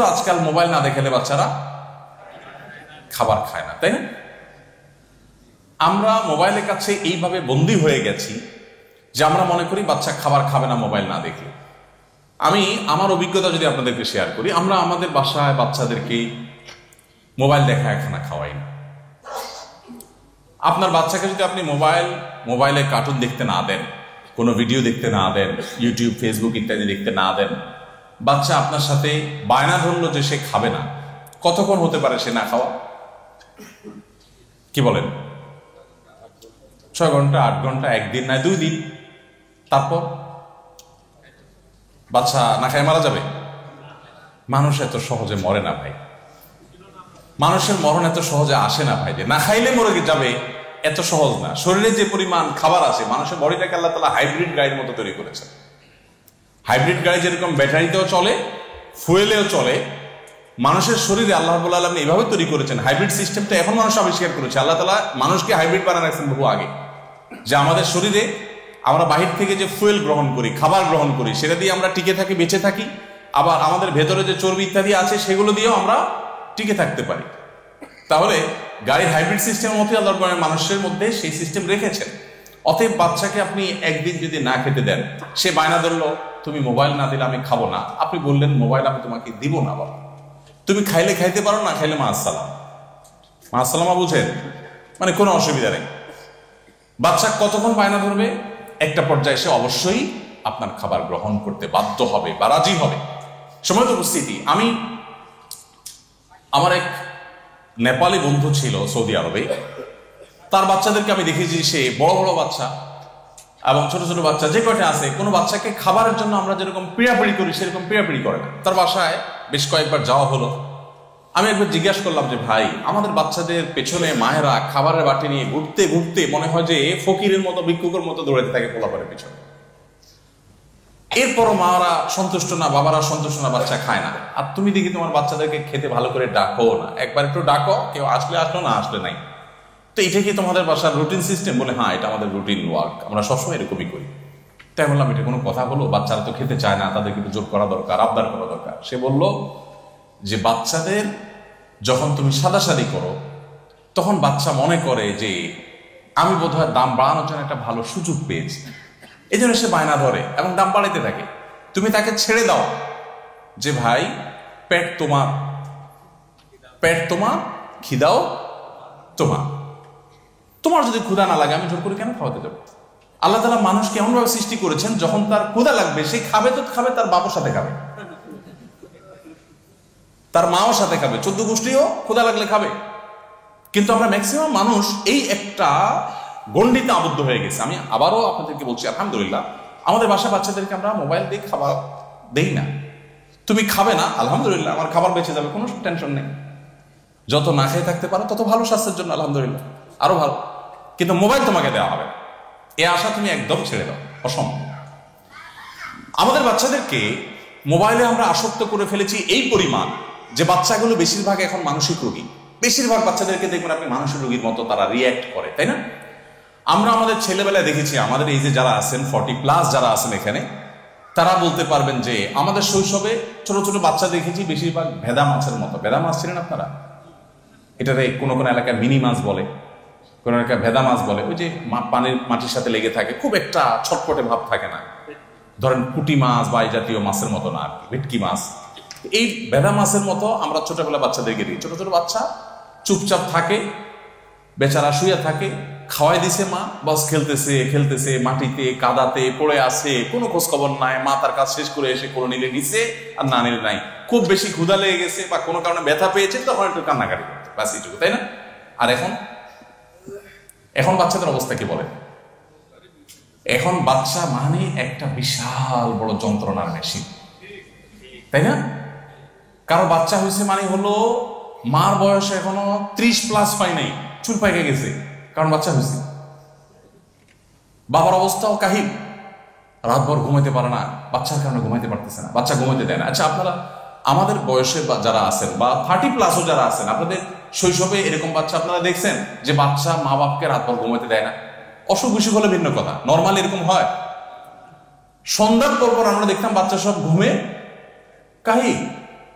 তো আজকাল মোবাইল না দেখালে বাচ্চারা খাবার খায় না, তাই না? আমরা মোবাইলের কাছে এইভাবে বন্দী হয়ে গেছি যে আমরা মনে করি বাচ্চা খাবার খাবে না মোবাইল না দেখলে। আমি আমার অভিজ্ঞতা যদি আপনাদেরকে শেয়ার করি, আমরা আমাদের বাসায় বাচ্চাদেরকে মোবাইল দেখা একখানা খাওয়াই না। আপনার বাচ্চাকে যদি আপনি মোবাইল, মোবাইলে কার্টুন দেখতে না দেন, কোনো ভিডিও দেখতে না দেন ইউটিউব ফেসবুক ইত্যাদি দেখতে না দেন বাচ্চা আপনার সাথে বায়না ধরলো যে সে খাবে না। কতক্ষণ হতে পারে সে না খাওয়া? কি বলেন? ছয় ঘণ্টা, আট ঘণ্টা, একদিন নয় দুই দিন। তারপর? বাচ্চা না খায় মারা যাবে? মানুষ এত সহজে মরে না ভাই। মানুষের মরণ এত সহজে আসে না ভাই। যে না খাইলে মরে যাবে, এত সহজ না। শরীরে যে পরিমাণ খাবার আছে, মানুষের বডিটাকে আল্লাহ তালা হাইব্রিড গাড়ির মতো তৈরি করেছে হাইব্রিড গাড়ি যেরকম ব্যাটারিতেও চলে, ফুয়েলেও চলে, মানুষের শরীরে আল্লাহ আলম এইভাবে তৈরি করেছেন। হাইব্রিড সিস্টেমটা এখন মানুষ আবিষ্কার করেছে। আল্লাহ তালা মানুষকে হাইব্রিড বানানো রাখছেন বহু আগে। যে আমাদের শরীরে আমরা বাহির থেকে যে ফুয়েল গ্রহণ করি, খাবার গ্রহণ করি, সেটা দিয়ে আমরা টিকে থাকি, বেঁচে থাকি, আবার আমাদের ভেতরে যে চর্বি ইত্যাদি আছে, সেগুলো দিয়েও আমরা টিকে থাকতে পারি। তাহলে গাড়ির হাইব্রিড সিস্টেমের মতোই আল্লাহ মানুষের মধ্যে সেই সিস্টেম রেখেছেন। অতএব বাচ্চাকে আপনি একদিন যদি না খেতে দেন, সে বায়না ধরলো তুমি মোবাইল না দিলে আমি খাব না। আপনি বললেন, মোবাইল আমি তোমাকে দিব না বাবা। তুমি খাইলে খাইতে পারো, না খাইলে মা আসসালাম। মা আসসালামা বুঝেন মানে কোনো অসুবিধা নেই। বাচ্চা কতক্ষণ বায়না ধরবে? একটা পর্যায়ে সে অবশ্যই আপনার খাবার গ্রহণ করতে বাধ্য হবে বা রাজি হবে। সময় উপস্থিতি। আমি, আমার এক নেপালি বন্ধু ছিল সৌদি আরবে। তার বাচ্চাদেরকে আমি দেখেছি, সে বড় বড় বাচ্চা। এবং ছোট ছোট বাচ্চা যে কয়টা আছে, কোনো বাচ্চাকে খাবারের জন্য আমরা যেরকম পিড়াপিড়ি করি, সেরকম পিড়াপিড়ি করে না। তার বাসায় বেশ কয়েকবার যাওয়া হলো। আমি একবার জিজ্ঞাসা করলাম যে, ভাই, আমাদের বাচ্চাদের পেছনে মায়েরা খাবারের বাটি নিয়ে ঘুরতে ঘুরতে মনে হয় যে ফকিরের মতো, ভিক্ষুকের মতো দৌড়াতে থাকে পোলাপারের পেছনে। এরপরও মারা সন্তুষ্ট না, বাবারা সন্তুষ্ট না, বাচ্চা খায় না। আর তুমি দেখি তোমার বাচ্চাদেরকে খেতে ভালো করে ডাকো না। একবার একটু ডাকো, কেউ আসলে আসলো না, আসলে নাই। তো এটা কি তোমাদের বাসার রুটিন সিস্টেম বলে হ্যাঁ এটা আমাদের রুটিন ওয়ার্ক আমরা সবসময় এরকমই করি। তাই বললাম, এটা কোনো কথা হলো? বাচ্চারা তো খেতে চায় না, তাদেরকে একটু জোর করা দরকার, আবদার করা দরকার। সে বলল, যে বাচ্চাদের যখন তুমি সাদাসাদি করো, তখন বাচ্চা মনে করে যে, আমি বোধহয় দাম বাড়ানোর জন্য একটা ভালো সুযোগ পেয়েছি। এই জন্য সে বায়না ধরে এবং দাম বাড়াইতে থাকে। তুমি তাকে ছেড়ে দাও যে, ভাই, পেট তোমার পেট তোমার, খিদাও তোমার। তোমার যদি ক্ষুধা না লাগে, আমি জোর করে কেন খাওয়াতে যাব? আল্লাহ তালা মানুষকে এমনভাবে সৃষ্টি করেছেন, যখন তার ক্ষুধা লাগবে, সে খাবে তো খাবে, তার বাবার সাথে খাবে। তার মাও সাথে খাবে, চোদ্দ গোষ্ঠীও ক্ষুধা লাগলে খাবে। কিন্তু আমরা ম্যাক্সিমাম মানুষ এই একটা গণ্ডিতে আবদ্ধ হয়ে গেছে। আমি আবারও আপনাদেরকে বলছি, আলহামদুলিল্লাহ, আমাদের বাসা বাচ্চাদেরকে আমরা মোবাইল দিয়ে খাবার দেই না। তুমি খাবে না, আলহামদুলিল্লাহ, আমার খাবার বেঁচে যাবে, কোনো টেনশন নেই। যত না খেয়ে থাকতে পারো, তত ভালো স্বাস্থ্যের জন্য, আলহামদুলিল্লাহ, আরও ভালো। কিন্তু মোবাইল তোমাকে দেওয়া হবে। এ আশা তুমি একদম ছেড়ে দাও। অসম্ভব। আমাদের বাচ্চাদেরকে মোবাইলে আমরা আসক্ত করে ফেলেছি এই পরিমাণ যে বাচ্চাগুলো বেশিরভাগ এখন মানসিক রোগী। বেশিরভাগ বাচ্চাদেরকে দেখবেন আপনি মানসিক রোগীর মতো তারা রিয়্যাক্ট করে, তাই না? আমরা আমাদের ছেলেবেলায় দেখেছি, আমাদের এই যে যারা আছেন ফর্টি প্লাস যারা আছেন এখানে, তারা বলতে পারবেন যে আমাদের শৈশবে ছোট ছোট বাচ্চা দেখেছি, বেশিরভাগ ভেদা মাছের মতো। ভেদা মাছ ছিলেন আপনারা? এটারে কোনো কোনো এলাকায় মিনি মাছ বলে। কোনো এলাকায় ভেদা মাছ বলে, ওই যে পানির মাটির সাথে লেগে থাকে, খুব একটা ছটপটে ভাব থাকে না। ধরেন পুটি মাছ বা এই জাতীয় মাছের মতো না আর কি, ভেটকি মাছ। এই ভেদা মাছের মতো আমরা ছোটবেলা বাচ্চাদেরকে দিই। ছোট ছোট বাচ্চা চুপচাপ থাকে, বেচারা শুয়ে থাকে, খাওয়াই দিছে মা, বস খেলতেছে খেলতেছে, মাটিতে, কাদাতে, পড়ে আছে, কোনো খোঁজ খবর নাই, মা তার কাজ শেষ করে এসে কোনো নিলে নিছে আর না নিলে নাই। খুব বেশি ক্ষুধা লেগে গেছে বা কোনো কারণে ব্যথা পেয়েছে, তখন একটু কান্নাকাটি করতে, ব্যাস এইটুকু, তাই না? আর এখন এখন বাচ্চাদের অবস্থা কি বলে? এখন বাচ্চা মানে একটা বিশাল বড় যন্ত্রণার মেশিন। তাই না? কারও বাচ্চা হয়েছে মানে হলো মার বয়স এখনও ত্রিশ প্লাস পাই নাই, চুল পাইকে গেছে, কারণ বাচ্চা হয়েছে। বাবার অবস্থাও কাহিল। রাতভর ঘুমাইতে পারে না, বাচ্চার কারণে ঘুমাইতে পারতেছে না, বাচ্চা ঘুমাইতে দেয় না। আচ্ছা আপনারা, আমাদের বয়সে যারা আছেন বা থার্টি প্লাসও যারা আছেন, আপনাদের শৈশবে এরকম বাচ্চা আপনারা দেখছেন যে বাচ্চা মা বাপকে রাতভর ঘুমাতে দেয় না। অসুখ বিসুখ হলে ভিন্ন কথা। নর্মাল এরকম হয়। সন্ধ্যার পর পর আমরা দেখতাম বাচ্চা সব ঘুমে কাহি,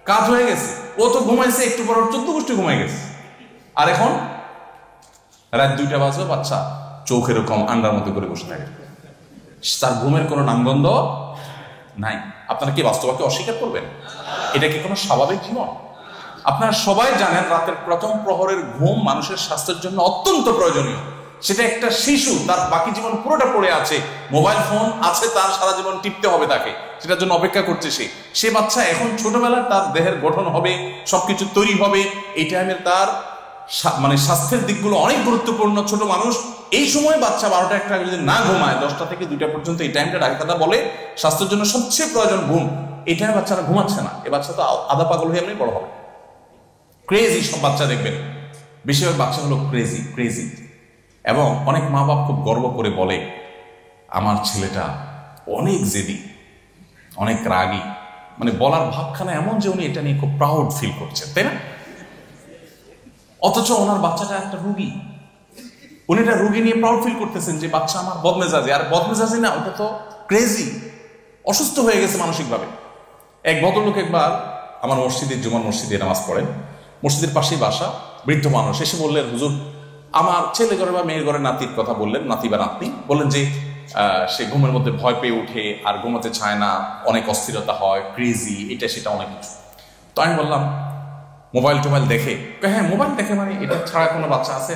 কাজ হয়ে গেছে। ও তো ঘুমাইছে, একটু পর চোদ্দ গোষ্ঠী ঘুমাই গেছে। আর এখন? রাত দুইটা বাজবে বাচ্চা চোখ এরকম আন্ডার মতো করে বসে থাকে। তার ঘুমের কোনো নামগন্ধ নাই। আপনারা কি বাস্তবকে অস্বীকার করবেন? এটা কি কোনো স্বাভাবিক জীবন? আপনারা সবাই জানেন রাতের প্রথম প্রহরের ঘুম মানুষের স্বাস্থ্যের জন্য অত্যন্ত প্রয়োজনীয়। সেটা একটা শিশু, তার বাকি জীবন পুরোটা পড়ে আছে। মোবাইল ফোন আছে, তার সারা জীবন টিপতে হবে তাকে। সেটার জন্য অপেক্ষা করছে সে। সে বাচ্চা এখন ছোটবেলায় তার দেহের গঠন হবে, সবকিছু তৈরি হবে। এই টাইমে তার মানে স্বাস্থ্যের দিকগুলো অনেক গুরুত্বপূর্ণ। ছোট মানুষ, এই সময় বাচ্চা বারোটা একটা যদি না ঘুমায়, দশটা থেকে দুইটা পর্যন্ত এই টাইমটা ডাক্তাররা বলে, স্বাস্থ্যের জন্য সবচেয়ে প্রয়োজন ঘুম। এই টাইমে বাচ্চারা ঘুমাচ্ছে না। এ বাচ্চা তো আ- আধা পাগল হয়ে এমনি বড় হবে। ক্রেজি সব বাচ্চা দেখবেন। বেশিরভাগ বাচ্চা হলো ক্রেজি ক্রেজি এবং অনেক মা বাপ খুব গর্ব করে বলে, আমার ছেলেটা অনেক জেদি, অনেক রাগী। মানে বলার ভাবখানা এমন যে উনি এটা নিয়ে খুব প্রাউড ফিল করছেন, তাই না? অথচ ওনার বাচ্চাটা একটা রুগী। উনি একটা রুগী নিয়ে প্রাউড ফিল করতেছেন যে বাচ্চা আমার বদমেজাজি। আর বদমেজাজি না, ওটা তো ক্রেজি অসুস্থ হয়ে গেছে মানসিকভাবে। এক ভদ্রলোক একবার আমার মসজিদের জুমান মসজিদে নামাজ পড়েন। মসজিদের পাশেই বাসা, বৃদ্ধ মানুষ। এসে বললেন, হুজুর, আমার ছেলে ঘরে বা মেয়ের ঘরে নাতির কথা বললেন, নাতি বা নাতনি। বললেন যে সে ঘুমের মধ্যে ভয় পেয়ে ওঠে আর ঘুমাতে চায় না, অনেক অস্থিরতা হয় ক্রেজি এটা সেটা অনেক কিছু। তো আমি বললাম, মোবাইল টোবাইল দেখে? হ্যাঁ মোবাইল দেখে মানে এটা ছাড়া কোনো বাচ্চা আছে?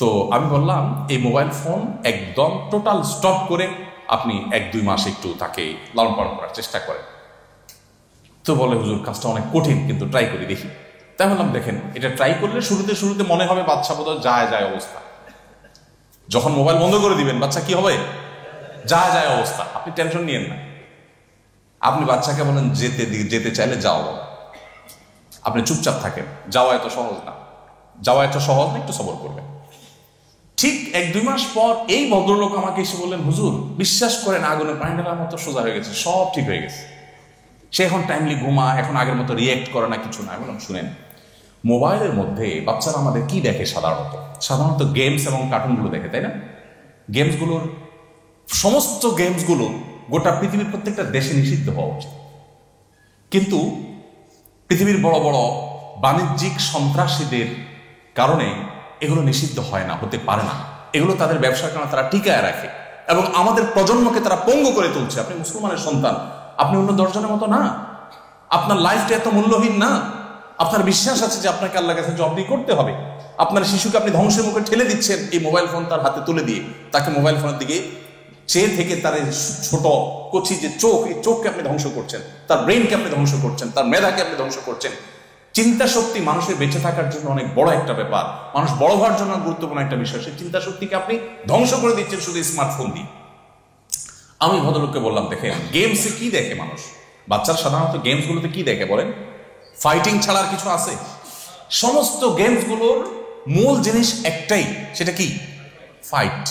তো আমি বললাম, এই মোবাইল ফোন একদম টোটাল স্টপ করে আপনি এক, দুই মাস একটু তাকে লালন পালন করার চেষ্টা করেন। তো বলে, হুজুর, কাজটা অনেক কঠিন, কিন্তু ট্রাই করি, দেখি। তাই বললাম দেখেন, এটা ট্রাই করলে শুরুতে শুরুতে মনে হবে বাচ্চা বোধহয় যায় যায় অবস্থা। যখন মোবাইল বন্ধ করে দিবেন, বাচ্চা কি হবে? যা যায় অবস্থা। আপনি টেনশন নিয়েন না। আপনি বাচ্চাকে বলেন, যেতে যেতে চাইলে যাও আপনি চুপচাপ থাকেন। যাওয়া এত সহজ না। যাওয়া এত সহজ না, একটু সবর করবেন। ঠিক এক, দুই মাস পর এই ভদ্রলোক আমাকে এসে বললেন, হুজুর, বিশ্বাস করেন, আগুনে পানি ঢালার মতো সোজা হয়ে গেছে, সব ঠিক হয়ে গেছে। সে এখন টাইমলি ঘুমা এখন আগের মতো রিয়েক্ট করে না, কিছু না। বললাম, শুনেন মোবাইলের মধ্যে বাচ্চারা আমাদের কি দেখে সাধারণত? সাধারণত গেমস এবং কার্টুনগুলো দেখে, তাই না? গেমসগুলোর সমস্ত গেমসগুলো গোটা পৃথিবীর প্রত্যেকটা দেশে নিষিদ্ধ হওয়া উচিত। কিন্তু পৃথিবীর বড় বড় বাণিজ্যিক সন্ত্রাসীদের কারণে এগুলো নিষিদ্ধ হয় না, হতে পারে না। এগুলো তাদের ব্যবসার কারণে তারা টিকায় রাখে এবং আমাদের প্রজন্মকে তারা পঙ্গু করে তুলছে। আপনি মুসলমানের সন্তান, আপনি অন্য দশজনের মতো না। আপনার লাইফটা এত মূল্যহীন না। আপনার বিশ্বাস আছে যে আপনাকে আল্লাহ কাছে জব করতে হবে? আপনার শিশুকে আপনি ধ্বংসের মুখে ঠেলে দিচ্ছেন এই মোবাইল ফোন তার হাতে তুলে দিয়ে। তাকে মোবাইল ফোনের দিকে চেয়ে থেকে তার ছোট কচি যে চোখ, এই চোখকে আপনি ধ্বংস করছেন। তার ব্রেনকে আপনি ধ্বংস করছেন। তার মেধাকে আপনি ধ্বংস করছেন। চিন্তা শক্তি মানুষের বেঁচে থাকার জন্য অনেক বড় একটা ব্যাপার। মানুষ বড় হওয়ার জন্য গুরুত্বপূর্ণ একটা বিষয়। সেই চিন্তা শক্তিকে আপনি ধ্বংস করে দিচ্ছেন শুধু স্মার্টফোন দিয়ে। আমি ভদ্রলোককে বললাম দেখে গেমসে কি দেখে মানুষ? বাচ্চারা সাধারণত গেমসগুলোতে কি দেখে বলেন? ফাইটিং ছাড়ার কিছু আছে? সমস্ত গেমসগুলোর মূল জিনিস একটাই, সেটা কি? ফাইট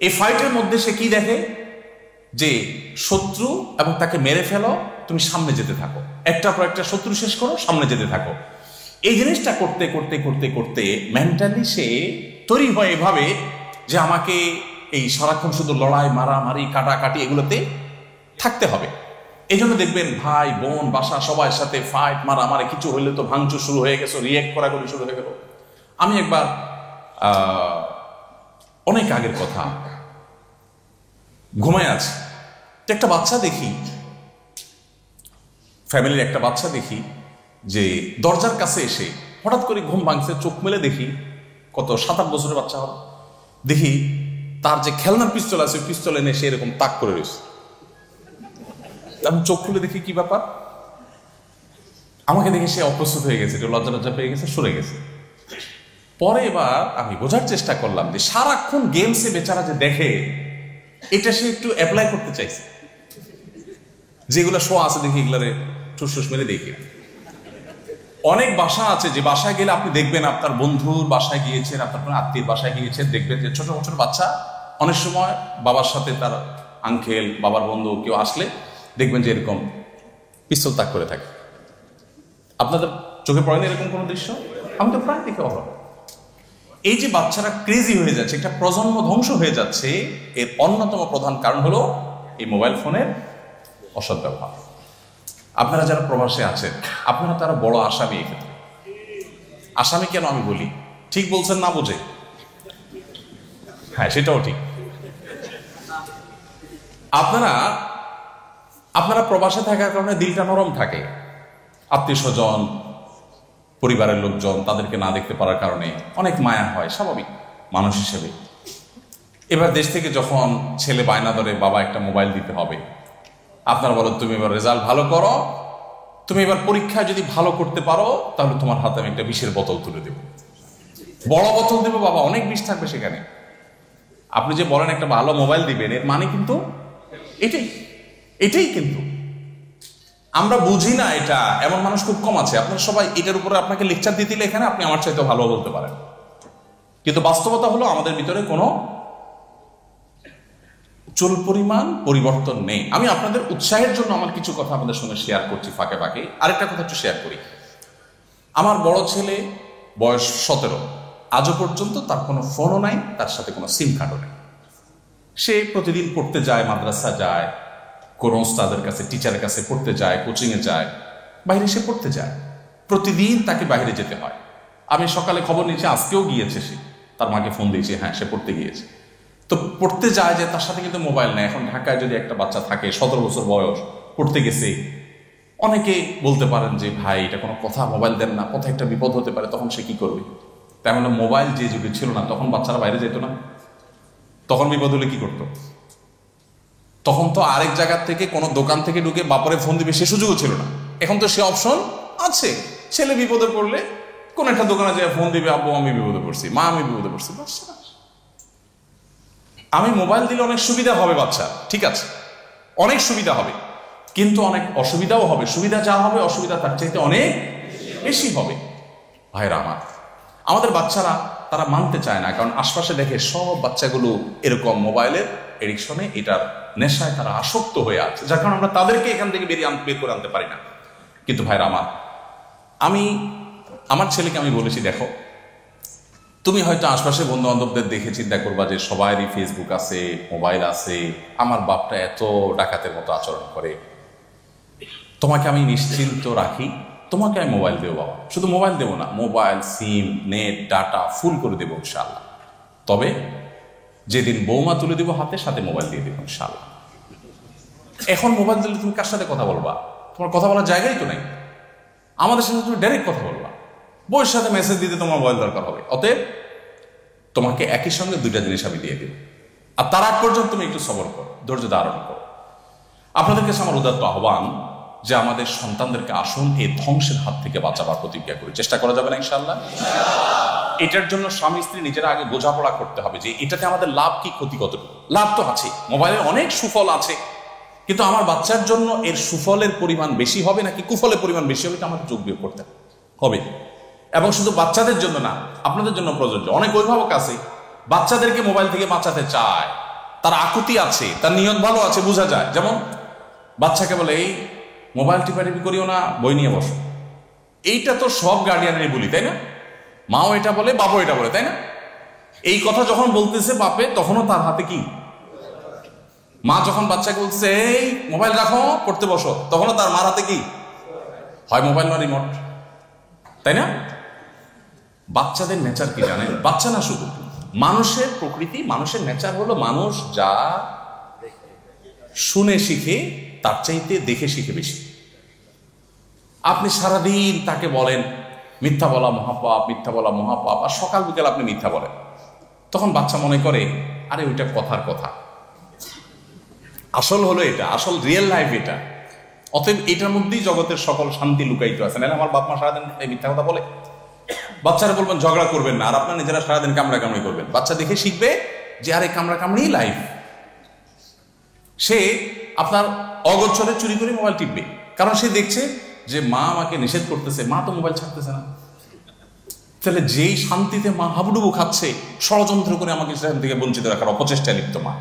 এই ফাইটের মধ্যে সে কি দেখে? যে শত্রু এবং তাকে মেরে ফেলো, তুমি সামনে যেতে থাকো। একটার পর একটা শত্রু শেষ করো, সামনে যেতে থাকো। এই জিনিসটা করতে করতে করতে করতে মেন্টালি সে তৈরি হয় এভাবে যে আমাকে এই সারাক্ষণ শুধু লড়াই, মারামারি, কাটাকাটি এগুলোতে থাকতে হবে। এই জন্য দেখবেন ভাই, বোন, বাসা সবার সাথে ফাইট মারা মারামারি, কিছু হইলে তো ভাঙচুর শুরু হয়ে গেছে রিয়েক্ট করা করে শুরু হয়ে গেল। আমি একবার অনেক আগের কথা। ঘুমায় আছে। একটা বাচ্চা দেখি ফ্যামিলির একটা বাচ্চা দেখি, যে দরজার কাছে এসে হঠাৎ করে ঘুম ভাঙছে, চোখ মেলে দেখি, কত সাত আট বছরের বাচ্চা হবে। দেখি তার যে খেলনার পিস্তল আছে পিস্তল এনে সে এরকম তাক করে রয়েছে। আমি চোখ খুলে দেখি কি ব্যাপার? আমাকে দেখে সে অপ্রস্তুত হয়ে গেছে লজ্জা লজ্জা পেয়ে গেছে, সরে গেছে। পরে এবার আমি বোঝার চেষ্টা করলাম যে সারাক্ষণ গেমসে বেচারা যে দেখে, এটা সে একটু অ্যাপ্লাই করতে চাইছে। যেগুলো শো আছে দেখি, এগুলারে ঠুসঠুস মেরে দেখি। অনেক বাসা আছে যে বাসায় গেলে আপনি দেখবেন আপনার বন্ধুর বাসায় গিয়েছেন, আপনার কোনো আত্মীয় বাসায় গিয়েছেন, দেখবেন যে ছোট ছোট বাচ্চা, অনেক সময় বাবার সাথে তার আঙ্কেল বাবার বন্ধু কেউ আসলে দেখবেন যে এরকম পিস্তল তাক করে থাকে। আপনাদের চোখে পড়েনি এরকম কোনো দৃশ্য? আমি তো প্রায় দেখে অভাব এই যে বাচ্চারা ক্রেজি হয়ে যাচ্ছে, একটা প্রজন্ম ধ্বংস হয়ে যাচ্ছে, এর অন্যতম প্রধান কারণ হলো এই মোবাইল ফোনের অসৎ ব্যবহার। আপনারা যারা প্রবাসে আছেন, আপনারা তারা বড় আসামি এক্ষেত্রে আসামি কেন আমি বলি? ঠিক বলছেন না বুঝে? হ্যাঁ সেটাও ঠিক। আপনারা আপনারা প্রবাসে থাকার কারণে দিলটা নরম থাকে। আত্মীয় স্বজন, পরিবারের লোকজন তাদেরকে না দেখতে পারার কারণে অনেক মায়া হয়, স্বাভাবিক, মানুষ হিসেবে। এবার দেশ থেকে যখন ছেলে বায়না ধরে, বাবা, একটা মোবাইল দিতে হবে। আপনারা বলো তুমি এবার রেজাল্ট ভালো করো। তুমি এবার পরীক্ষায় যদি ভালো করতে পারো, তাহলে তোমার হাতে আমি একটা বিষের বোতল তুলে দেব। বড় বোতল দেবো, বাবা, অনেক বিষ থাকবে সেখানে। আপনি যে বলেন একটা ভালো মোবাইল দিবেন, এর মানে কিন্তু এটাই। এটাই কিন্তু। আমরা বুঝি না এটা, এমন মানুষ খুব কম আছে। আপনারা সবাই এটার উপরে আপনাকে লেকচার দিতে এখানে আপনি আমার চাইতে ভালো বলতে পারেন। কিন্তু বাস্তবতা হলো আমাদের ভিতরে কোনো চুল পরিমাণ পরিবর্তন নেই। আমি আপনাদের উৎসাহের জন্য আমার কিছু কথা আপনাদের সঙ্গে শেয়ার করছি ফাঁকে ফাঁকে। আরেকটা কথা একটু শেয়ার করি। আমার বড় ছেলে বয়স সতেরো। আজও পর্যন্ত তার কোনো ফোনও নাই, তার সাথে কোনো সিম কার্ডও নেই। সে প্রতিদিন পড়তে যায়, মাদ্রাসা যায় কোনো ওস্তাদের কাছে টিচারের কাছে পড়তে যায় কোচিংয়ে যায়, বাইরে সে পড়তে যায়। প্রতিদিন তাকে বাইরে যেতে হয়। আমি সকালে খবর নিয়েছি, আজকেও গিয়েছে সে। তার মাকে ফোন দিয়েছি হ্যাঁ সে পড়তে গিয়েছে। তো পড়তে যায় যে তার সাথে কিন্তু মোবাইল নেই। এখন ঢাকায় যদি একটা বাচ্চা থাকে, সতেরো বছর বয়স, পড়তে গেছে। অনেকে বলতে পারেন যে, ভাই, এটা কোনো কথা মোবাইল দেন না। কোথায় একটা বিপদ হতে পারে, তখন সে কি করবে? তেমন মোবাইল যে যুগে ছিল না, তখন বাচ্চারা বাইরে যেত না। তখন বিপদ হলে কি করতো? তখন তো আরেক জায়গার থেকে কোনো দোকান থেকে ঢুকে বাপরে ফোন দিবে, সে সুযোগও ছিল না। এখন তো সে অপশন আছে। ছেলে বিপদে পড়লে কোন একটা দোকানে যায় ফোন দিবে, আব্বু, আমি বিপদে পড়ছি, মা, আমি বিপদে পড়ছি। আমি মোবাইল দিলে অনেক সুবিধা হবে বাচ্চা, ঠিক আছে? অনেক সুবিধা হবে। কিন্তু অনেক অসুবিধাও হবে। সুবিধা যা হবে, অসুবিধা তার চাইতে অনেক বেশি হবে। ভাইরা আমার, আমাদের বাচ্চারা তারা মানতে চায় না, কারণ আশপাশে দেখে সব বাচ্চাগুলো এরকম মোবাইলের এডিকশনে এটার নেশায় তারা আসক্ত হয়ে আছে, যার কারণে আমরা তাদেরকে এখান থেকে বেরিয়ে বের করে আনতে পারি না। কিন্তু ভাইরা আমার, আমি, আমার ছেলেকে আমি বলেছি, দেখো, তুমি হয়তো আশপাশে বন্ধু বান্ধবদের দেখে চিন্তা করবা যে সবারই ফেসবুক আছে মোবাইল আছে, আমার বাপটা এত ডাকাতের মতো আচরণ করে। তোমাকে আমি নিশ্চিন্ত রাখি, তোমাকে আমি মোবাইল দেবো বাবা। শুধু মোবাইল দেবো না mobile SIM net data full করে দেবো ইনশাল্লাহ তবে যেদিন বৌমা তুলে দিব হাতে, সাথে মোবাইল দিয়ে দেবো ইনশাল্লাহ এখন মোবাইল দিলে তুমি কার সাথে কথা বলবা? তোমার কথা বলার জায়গাই তো নেই। আমাদের সাথে তুমি ডাইরেক্ট কথা বলবা। বইয়ের সাথে মেসেজ দিতে তোমার মোবাইল দরকার হবে। অতএব তোমাকে একই সঙ্গে দুইটা জিনিস আমি দিয়ে দেব। আর তার আগ পর্যন্ত তুমি একটু সবর করো, ধৈর্য ধারণ করো। আপনাদের কাছে আমার উদাত্ত আহ্বান যে আমাদের সন্তানদেরকে আসুন এই ধ্বংসের হাত থেকে বাঁচাবার প্রতিজ্ঞা করি। চেষ্টা করা যাবে না ইনশাল্লাহ এটার জন্য স্বামী স্ত্রী নিজেরা আগে বোঝাপড়া করতে হবে যে এটাতে আমাদের লাভ কি ক্ষতি কতটুকু। লাভ তো আছে। মোবাইলের অনেক সুফল আছে। কিন্তু আমার বাচ্চার জন্য এর সুফলের পরিমাণ বেশি হবে নাকি কুফলের পরিমাণ বেশি হবে এটা আমাকে যোগ বিয়োগ করতে হবে। এবং শুধু বাচ্চাদের জন্য না, আপনাদের জন্য প্রযোজ্য। অনেক অভিভাবক আছে, বাচ্চাদেরকে মোবাইল থেকে বাঁচাতে চায়। তার আকুতি আছে, তার নিয়ত ভালো আছে, বোঝা যায়। যেমন বাচ্চাকে বলে, এই, মোবাইল টিপাটিপি করিও না, বই নিয়ে বসো। এইটা তো সব গার্ডিয়ানেরই বলি, তাই না? মাও এটা বলে বাবু এটা বলে, তাই না? এই কথা যখন বলতেছে বাপে, তখনও তার হাতে কি? মা যখন বাচ্চাকে বলছে এই, মোবাইল রাখো, পড়তে বসো, তখনও তার মার হাতে কি? হয় মোবাইল না রিমোট? তাই না? বাচ্চাদের নেচার কি জানেন? বাচ্চা না শুধু। মানুষের প্রকৃতি, মানুষের নেচার হলো মানুষ যা শুনে শিখে, তার চাইতে দেখে শিখে বেশি। আপনি সারাদিন তাকে বলেন মিথ্যা বলা মহাপাপ, মিথ্যা বলা মহাপাপ, আর সকাল বিকাল আপনি মিথ্যা বলেন। তখন বাচ্চা মনে করে, আরে ওইটা কথার কথা। আসল হলো এটা, আসল রিয়েল লাইফ এটা। অতএব এটার মধ্যেই জগতের সকল শান্তি লুকাইতে আছে। নাহলে আমার বাপ মা সারাদিন এই মিথ্যা কথা বলে। বাচ্চারা বলবেন, ঝগড়া করবেন না। আর আপনার নিজেরা সারাদিন কামড়া কামড়ি করবেন। বাচ্চা দেখে শিখবে যে, আরে কামড়া কামড়ি লাইফ সে আপনার অগোচরে চুরি করে মোবাইল টিপবে। কারণ সে দেখছে যে মা আমাকে নিষেধ করতেছে, মা তো মোবাইল ছাড়তেছে না। তাহলে যেই শান্তিতে মা হাবুডুবু খাচ্ছে, ষড়যন্ত্র করে আমাকে সেখান থেকে বঞ্চিত রাখার অপচেষ্টায় লিপ্ত মা।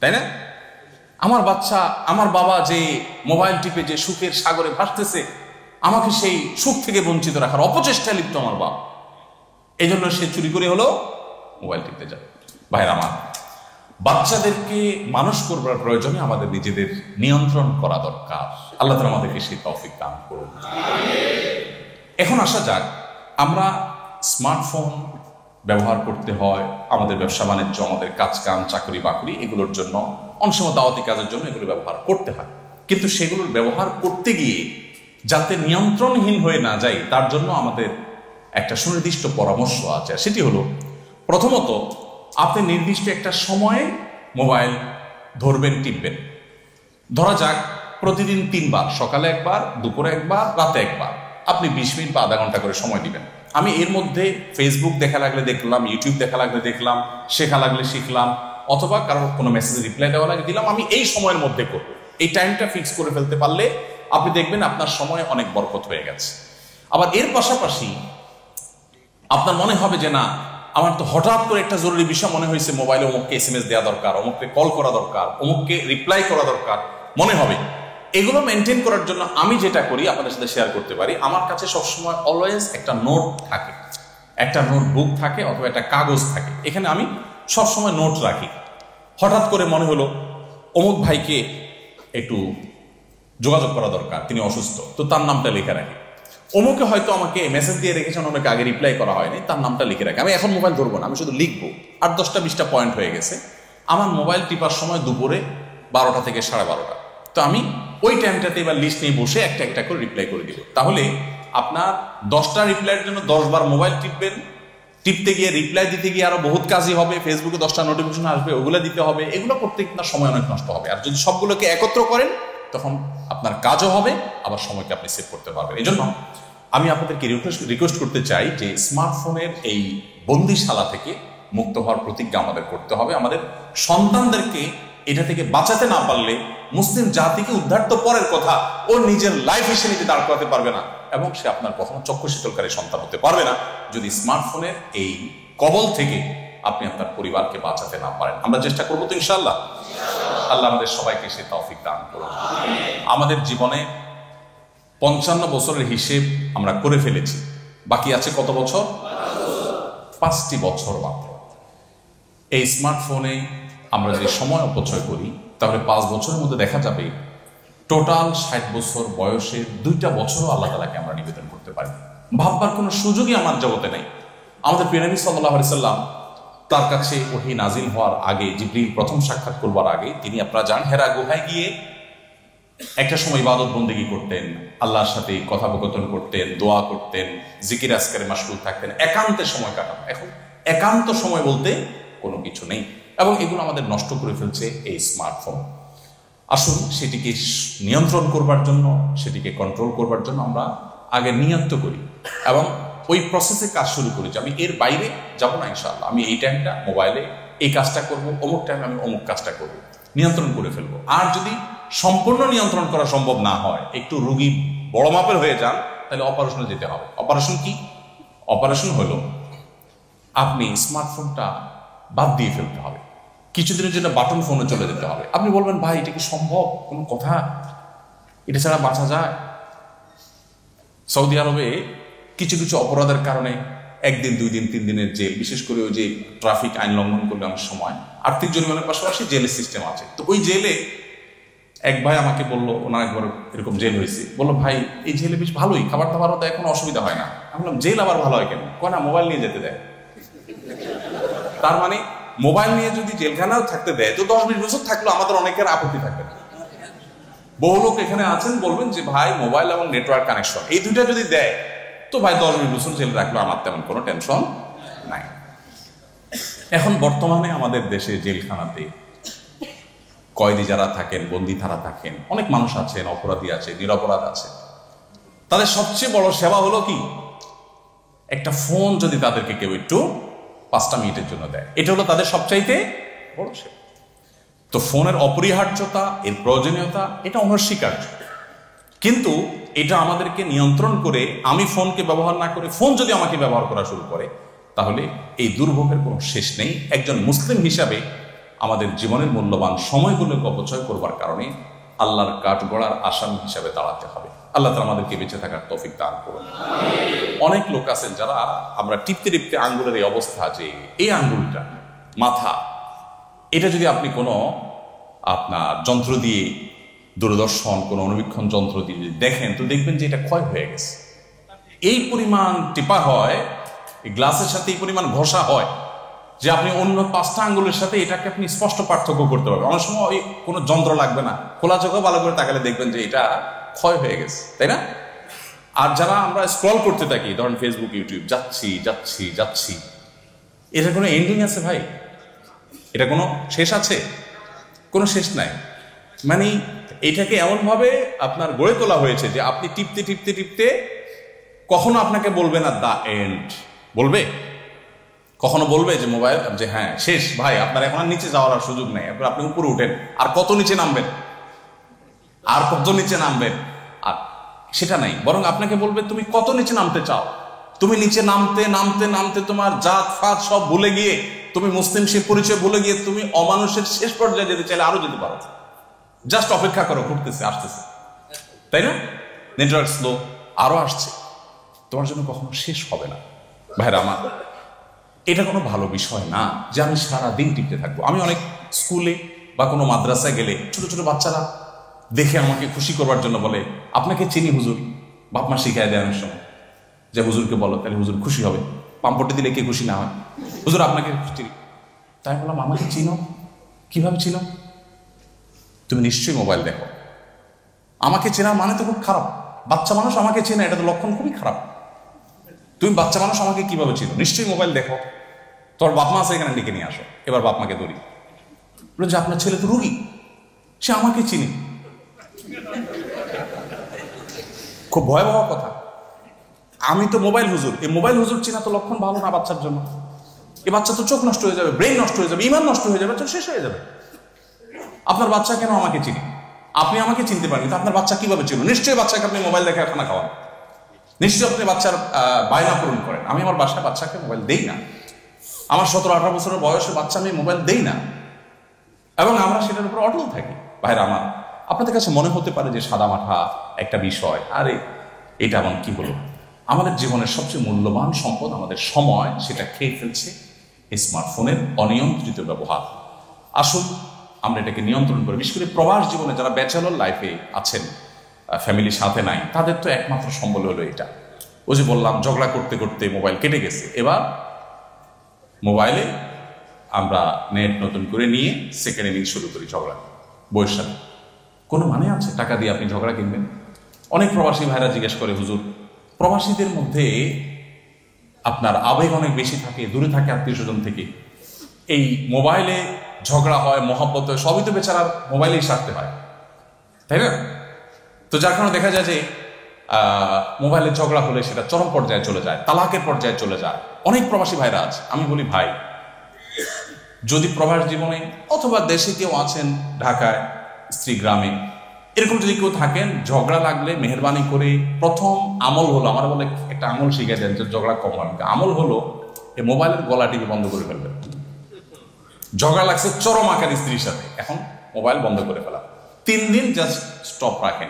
তাই না? আমার বাচ্চা, আমার বাবা যে মোবাইল টিপে যে সুখের সাগরে ভাসতেছে, আমাকে সেই সুখ থেকে বঞ্চিত রাখার অপচেষ্টায় লিপ্ত আমার বাবা এই জন্য সে চুরি করে হলো মোবাইল টিপতে যায়। ভাইয়ের আমার বাচ্চাদেরকে মানুষ করবার প্রয়োজনে আমাদের নিজেদের নিয়ন্ত্রণ করা দরকার। আল্লাহ তালা আমাদেরকে সেই তৌফিক দান করুন। এখন আসা যাক, আমরা স্মার্টফোন ব্যবহার করতে হয়, আমাদের ব্যবসা বাণিজ্য, আমাদের কাজ কাম চাকরি বাকরি এগুলোর জন্য অনেক সময় দাওয়াতি কাজের জন্য এগুলো ব্যবহার করতে হয়। কিন্তু সেগুলোর ব্যবহার করতে গিয়ে যাতে নিয়ন্ত্রণহীন হয়ে না যায় তার জন্য আমাদের একটা সুনির্দিষ্ট পরামর্শ আছে। সেটি হলো, প্রথমত আপনি নির্দিষ্ট একটা সময়ে মোবাইল ধরবেন, টিপবেন। ধরা যাক, প্রতিদিন তিনবার, সকালে একবার, দুপুরে একবার, রাতে একবার। আপনি বিশ মিনিট বা আধা ঘণ্টা করে সময় দিবেন। আমি এর মধ্যে ফেসবুক দেখা লাগলে দেখলাম ইউটিউব দেখা লাগলে দেখলাম, শেখা লাগলে শিখলাম, অথবা কারোর কোনো মেসেজ রিপ্লাই দেওয়া লাগে দিলাম, আমি এই সময়ের মধ্যে করব। এই টাইমটা ফিক্স করে ফেলতে পারলে আপনি দেখবেন আপনার সময় অনেক বরকত হয়ে গেছে। আবার এর পাশাপাশি আপনার মনে হবে যে না আমার তো হঠাৎ করে একটা জরুরি বিষয় মনে হয়েছে, মোবাইলে অমুককে এস এম এস দেওয়া দরকার, অমুককে কল করা দরকার, অমুককে রিপ্লাই করা দরকার, মনে হবে। এগুলো মেনটেন করার জন্য আমি যেটা করি, আপনাদের সাথে শেয়ার করতে পারি, আমার কাছে সবসময় অলওয়েজ একটা নোট থাকে। একটা নোট বুক থাকে অথবা একটা কাগজ থাকে। এখানে আমি সবসময় নোট রাখি। হঠাৎ করে মনে হলো, অমুক ভাইকে একটু যোগাযোগ করা দরকার, তিনি অসুস্থ, তো তার নামটা লেখা রাখি। অমুকে হয়তো আমাকে মেসেজ দিয়ে রেখেছেন অনেক আগে রিপ্লাই করা হয়নি, তার নামটা লিখে রাখে। আমি এখন মোবাইল ধরবো না, আমি শুধু লিখব। আট দশটা, বিশটা পয়েন্ট হয়ে গেছে। আমার মোবাইল টিপার সময় দুপুরে বারোটা থেকে সাড়ে বারোটা। তো আমি ওই টাইমটাতে এবার লিস্ট নিয়ে বসে একটা একটা করে রিপ্লাই করে দিব। তাহলে আপনার দশটা রিপ্লাইয়ের জন্য দশ বার মোবাইল টিপবেন। টিপতে গিয়ে রিপ্লাই দিতে গিয়ে আরও বহুত কাজই হবে। ফেসবুকে দশটা নোটিফিকেশন আসবে, ওগুলো দিতে হবে। এগুলো করতে আপনার সময় অনেক নষ্ট হবে। আর যদি সবগুলোকে একত্র করেন তখন আপনার কাজও হবে, আবার সময়কে আপনি সেভ করতে পারবেন। এই জন্য আমি আপনাদেরকে রিকোয়েস্ট করতে চাই যে স্মার্টফোনের এই বন্দিশালা থেকে মুক্ত হওয়ার প্রতিজ্ঞা আমাদের করতে হবে। আমাদের সন্তানদেরকে এটা থেকে বাঁচাতে না পারলে মুসলিম জাতিকে উদ্ধার তো পরের কথা, ও নিজের লাইফ হিসেবে দাঁড় করাতে পারবে না এবং সে আপনার কখনো চক্ষু শীতলকারী সন্তান হতে পারবে না। যদি স্মার্টফোনের এই কবল থেকে আপনি আপনার পরিবারকে বাঁচাতে না পারেন, আমরা চেষ্টা করব তো ইনশাল্লাহ আল্লাহ আমাদের সবাইকে সে তৌফিক দান করুন। আমাদের জীবনে পঞ্চান্ন বছরের হিসেব আমরা করে ফেলেছি। বাকি আছে কত বছর? পাঁচটি বছর মাত্র। এই স্মার্টফোনে আমরা যদি সময় অপচয় করি, তাহলে পাঁচ বছরের মধ্যে দেখা যাবে টোটাল ষাট বছর বয়সের দুইটা বছরও আল্লাহ তালাকে আমরা নিবেদন করতে পারি। ভাববার কোনো সুযোগই আমার জগতে নেই। আমাদের প্রিয়নবী সাল্লাহ সাল্লাম তার কাছে ওহি নাজিল হওয়ার আগে, জিব্রিল প্রথম সাক্ষাৎ করবার আগে, তিনি আপনারা যান হেরা গুহায় গিয়ে একটা সময় ইবাদত বন্দিগি করতেন, আল্লাহর সাথে কথোপকথন করতেন, দোয়া করতেন, জিকির আজকারে মাসগুল থাকতেন, একান্তে সময় কাটানো। এখন একান্ত সময় বলতে কোনো কিছু নেই। এবং এগুলো আমাদের নষ্ট করে ফেলছে এই স্মার্টফোন। আসুন, সেটিকে নিয়ন্ত্রণ করবার জন্য, সেটিকে কন্ট্রোল করবার জন্য আমরা আগে নিয়ন্ত করি। এবং ওই প্রসেসে কাজ শুরু করেছি। আমি এর বাইরে যাব না ইনশাল্লাহ আমি এই টাইমটা মোবাইলে এই কাজটা করব, অমুক টাইমে আমি অমুক কাজটা করব। নিয়ন্ত্রণ করে ফেলব। আর যদি সম্পূর্ণ নিয়ন্ত্রণ করা সম্ভব না হয়, একটু রুগী বড় মাপের হয়ে যান, তাহলে অপারেশনে যেতে হবে। অপারেশন কি? অপারেশন হলো, আপনি স্মার্টফোনটা বাদ দিয়ে ফেলতে হবে। কিছুদিনের জন্য বাটন ফোনে চলে যেতে হবে। আপনি বলবেন, ভাই, এটা কি সম্ভব? কোনো কথা? এটা ছাড়া বাঁচা যায়? সৌদি আরবে কিছু কিছু অপরাধের কারণে একদিন, দুই দিন, তিন দিনের জেল বিশেষ করে ওই যে ট্রাফিক আইন লঙ্ঘন করলে অনেক সময় আর্থিক জরিমানার পাশাপাশি জেলের সিস্টেম আছে। তো ওই জেলে এক ভাই আমাকে বলল, ওনার একবার এরকম জেল হয়েছে। বলল, ভাই, এই জেলে বেশ ভালোই খাবার দাবারও দেয় কোনো অসুবিধা হয় না। আমি বললাম, জেল আবার ভালো হয় কেন? কয়, না, মোবাইল নিয়ে যেতে দেয়। তার মানে মোবাইল নিয়ে যদি জেলখানাও থাকতে দেয়, তো দশ বিশ বছর থাকলেও আমাদের অনেকের আপত্তি থাকবে বহু লোক এখানে আছেন, বলবেন যে, ভাই, মোবাইল এবং নেটওয়ার্ক কানেকশন এই দুইটা যদি দেয় তো ভাই দশ বিশ বছর জেল রাখল, আমার তেমন কোনো টেনশন নাই। এখন বর্তমানে আমাদের দেশে জেলখানাতে কয়েদি যারা থাকেন, বন্দি তারা থাকেন, অনেক মানুষ আছেন, অপরাধী আছে, নিরপরাধ আছে। তাদের সবচেয়ে বড় সেবা হলো কি? একটা ফোন যদি তাদেরকে কেউ একটু পাঁচটা মিনিটের জন্য দেয়, এটা হলো তাদের সবচাইতে বড় সেবা। তো ফোনের অপরিহার্যতা, এর প্রয়োজনীয়তা, এটা অনস্বীকার্য। কিন্তু এটা আমাদেরকে নিয়ন্ত্রণ করে আমি ফোনকে ব্যবহার না করে ফোন যদি আমাকে ব্যবহার করা শুরু করে, তাহলে এই দুর্ভোগের কোনো শেষ নেই। একজন মুসলিম হিসাবে আমাদের জীবনের মূল্যবান সময়গুলোকে অপচয় করবার কারণে আল্লাহর কাঠ গড়ার আসামি হিসাবে দাঁড়াতে হবে। আল্লাহ তালা আমাদেরকে বেঁচে থাকার তফিক দান করুন। অনেক লোক আছেন যারা আমরা টিপতে টিপতে আঙ্গুলের এই অবস্থা যে এই আঙ্গুলটা, মাথা, এটা যদি আপনি কোনো আপনার যন্ত্র দিয়ে দূরদর্শন, কোনো অনুবীক্ষণ যন্ত্র দিয়ে যদি দেখেন, তো দেখবেন যে এটা ক্ষয় হয়ে গেছে। এই পরিমাণ টিপা হয় গ্লাসের সাথে এই পরিমাণ ঘষা হয়, যে আপনি অন্য পাঁচটা আঙ্গুলের সাথে এটাকে আপনি স্পষ্ট পার্থক্য করতে পারবেন। অনেক সময় ওই কোনো যন্ত্র লাগবে না, খোলা চোখে ভালো করে তাকালে দেখবেন যে এটা ক্ষয় হয়ে গেছে, তাই না? আর যারা আমরা স্ক্রল করতে থাকি, ধরেন ফেসবুক ইউটিউব যাচ্ছি যাচ্ছি যাচ্ছি এটা কোনো এন্ডিং আছে ভাই? এটা কোনো শেষ আছে? কোনো শেষ নাই। মানে এটাকে এমনভাবে আপনার গড়ে তোলা হয়েছে যে আপনি টিপতে টিপতে টিপতে কখনো আপনাকে বলবে না দা এন্ড বলবে? কখনো বলবে যে মোবাইল, যে হ্যাঁ শেষ, ভাই, আপনার এখন আর নিচে যাওয়ার সুযোগ নেই। আপনি উপরে উঠেন। আর কত নিচে নামবেন? আর কত নিচে নামবেন? আর সেটা নাই। বরং আপনাকে বলবে, তুমি কত নিচে নামতে চাও? তুমি নিচে নামতে নামতে নামতে তোমার জাত, ফাত সব ভুলে গিয়ে, তুমি মুসলিম সে পরিচয় ভুলে গিয়ে তুমি অমানুষের শেষ পর্যায়ে যেতে চাইলে আরও যেতে পারো। জাস্ট অপেক্ষা করো, ঘুরতেছে, আসতেছে। তাই না? নেটওয়ার্ক স্লো আরও আসছে। তোমার জন্য কখনো শেষ হবে না। ভাইরা আমার, এটা কোনো ভালো বিষয় না যে আমি সারা দিন টিকতে থাকব। আমি অনেক স্কুলে বা কোনো মাদ্রাসায় গেলে ছোট ছোট বাচ্চারা দেখে আমাকে খুশি করবার জন্য বলে, আপনাকে চিনি হুজুর? বাপ মা শিখাই দেয় অনেক সময়। যে হুজুরকে বলো, তাহলে হুজুর খুশি হবে। পাম্পটি দিলে কে খুশি না হয়? হুজুর, আপনাকে তাই বললাম, আমাকে চিনো? কীভাবে চিনো? তুমি নিশ্চয়ই মোবাইল দেখো। আমাকে চেনার মানে তো খুব খারাপ। বাচ্চা মানুষ আমাকে চেনে, এটা তো লক্ষণ খুবই খারাপ। তুমি বাচ্চা মানুষ আমাকে কীভাবে চিনো? নিশ্চয়ই মোবাইল দেখো। তোর বাপ মা আছে, এখানে ডেকে নিয়ে আসো। এবার বাপ মাকে ধরি যে, আপনার ছেলে তো রুগী। সে আমাকে চিনি। খুব ভয়াবহ কথা। আমি তো মোবাইল হুজুর। এই মোবাইল হুজুর চিনা তো লক্ষণ ভালো না বাচ্চার জন্য। এ বাচ্চা তো চোখ নষ্ট হয়ে যাবে ব্রেন নষ্ট হয়ে যাবে ইমান নষ্ট হয়ে যাবে শেষ হয়ে যাবে। আপনার বাচ্চা কেন আমাকে চিনি? আপনি আমাকে চিনতে পারেন কিন্তু আপনার বাচ্চা কীভাবে চিনো নিশ্চয়ই বাচ্চাকে আপনি মোবাইল দেখে খানা খাওয়ান। নিশ্চয়ই আপনি বাচ্চার বায়না পূরণ করেন। আমি আমার বাসায় বাচ্চাকে মোবাইল দেই না। আমার সতেরো আঠারো বছরের বয়সের বাচ্চা আমি মোবাইল দেই না। এবং আমরা সেটার উপর অটল থাকি। ভাইরা আমার, আপনাদের কাছে মনে হতে পারে যে সাদা মাঠা একটা বিষয়। আরে, এটা এমন কি হলো? আমাদের জীবনের সবচেয়ে মূল্যবান সম্পদ, আমাদের সময়, সেটা খেয়ে ফেলছে স্মার্টফোনের অনিয়ন্ত্রিত ব্যবহার। আসুন আমরা এটাকে নিয়ন্ত্রণ করে। বিশেষ করে প্রবাস জীবনে যারা ব্যাচেলর লাইফে আছেন ফ্যামিলির সাথে নাই, তাদের তো একমাত্র সম্বল হলো এটা। ওই যে বললাম, ঝগড়া করতে করতে মোবাইল কেটে গেছে। এবার মোবাইলে আমরা নেট নতুন করে নিয়ে সেকেন্ড ইনিংস শুরু করি ঝগড়া। সাথে। কোনো মানে আছে? টাকা দিয়ে আপনি ঝগড়া কিনবেন? অনেক প্রবাসী ভাইরা জিজ্ঞেস করে, হুজুর, প্রবাসীদের মধ্যে আপনার আবেগ অনেক বেশি থাকে, দূরে থাকে আত্মীয় স্বজন থেকে। এই মোবাইলে ঝগড়া হয়, মহাব্বত হয়, সবই তো বেচারা মোবাইলেই সারতে হয়। তাই না? তো যার কারণে দেখা যায় যে মোবাইলে ঝগড়া হলে সেটা চরম পর্যায়ে চলে যায়, তালাকের পর্যায়ে চলে যায়। অনেক প্রবাসী ভাইরা আছে, আমি বলি ভাই। যদি প্রবাস জীবনে অথবা দেশে কেউ আছেন ঢাকায়, স্ত্রী গ্রামে, এরকম যদি কেউ থাকেন, ঝগড়া লাগলে মেহরবানি করে প্রথম আমল হলো আমার বলে একটা আমল শিখে দেন যে ঝগড়া কম আমল হলো এই মোবাইলের গলা টিভি বন্ধ করে ফেলবেন। ঝগড়া লাগছে চরম আকার স্ত্রীর সাথে। এখন মোবাইল বন্ধ করে ফেলা। তিন দিন জাস্ট স্টপ রাখেন।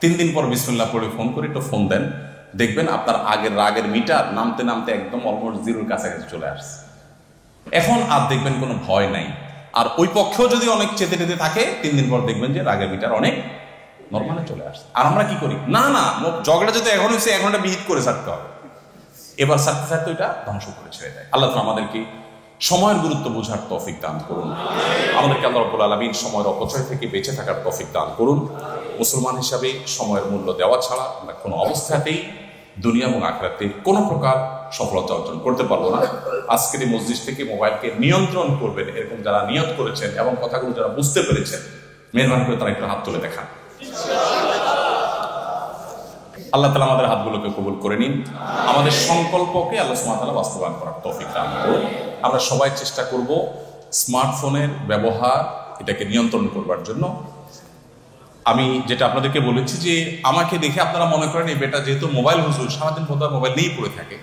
তিন দিন পর বিসমুল্লাহ পড়ে ফোন করে একটু ফোন দেন। দেখবেন আপনার আগের রাগের মিটার নামতে নামতে একদম অলমোস্ট জিরোর কাছাকাছি চলে আসছে। এখন আর দেখবেন কোনো ভয় নাই। আর ওই পক্ষেও যদি অনেক চেতে টেতে থাকে, তিন দিন পর দেখবেন যে রাগের মিটার অনেক নর্মালে চলে আসছে। আর আমরা কি করি? না না ঝগড়া যদি এখন হচ্ছে এখন বিহিত করে ছাড়তে হবে। এবার ছাড়তে ছাড়তে ওইটা ধ্বংস করে ছেড়ে দেয়। আল্লাহ আমাদেরকে সময়ের গুরুত্ব বোঝার তৌফিক দান করুন। আমাদেরকে আল্লাহ রব্বুল আলমিন সময়ের অপচয় থেকে বেঁচে থাকার তৌফিক দান করুন। মুসলমান হিসাবে সময়ের মূল্য দেওয়া ছাড়া আমরা কোনো অবস্থাতেই দুনিয়া এবং আখরাতে কোনো প্রকার সফলতা অর্জন করতে পারব না। আজকের এই মসজিদ থেকে মোবাইলকে নিয়ন্ত্রণ করবেন, এরকম যারা নিয়ত করেছেন এবং কথাগুলো যারা বুঝতে পেরেছেন, মেহরবানি করে তারা একটু হাত তুলে দেখান। আল্লাহ তালা আমাদের হাতগুলোকে কবুল করে নিন। আমাদের সংকল্পকে আল্লাহ সুমাতালা বাস্তবায়ন করার তৌফিক দান করুন। আমরা সবাই চেষ্টা করব স্মার্টফোনের ব্যবহার এটাকে নিয়ন্ত্রণ করবার জন্য। আমি যেটা আপনাদেরকে বলেছি যে, আমাকে দেখে আপনারা মনে করেন এই বেটা যেহেতু মোবাইল হুজুর, সারাদিন বোধহয় মোবাইল নিয়েই পড়ে থাকে।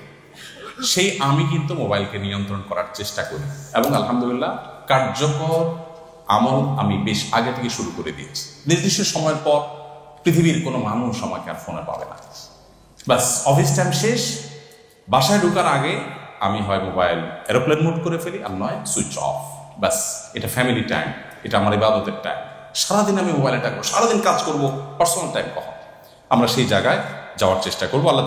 সেই আমি কিন্তু মোবাইলকে নিয়ন্ত্রণ করার চেষ্টা করি এবং আলহামদুলিল্লাহ কার্যকর আমল আমি বেশ আগে থেকে শুরু করে দিয়েছি। নির্দিষ্ট সময়ের পর পৃথিবীর কোনো মানুষ আমাকে আর ফোনে পাবে না। ব্যাস, অফিস টাইম শেষ, বাসায় ঢোকার আগে আমি হয় মোবাইল এরোপ্লেন মোড করে ফেলি আর নয় সুইচ অফ ব্যাস, এটা ফ্যামিলি টাইম এটা আমার ইবাদতের টাইম সারাদিন আমি মোবাইলে থাকব সারাদিন কাজ করব পার্সোনাল টাইম কখন? আমরা সেই জায়গায় যাওয়ার চেষ্টা করব। আল্লাহ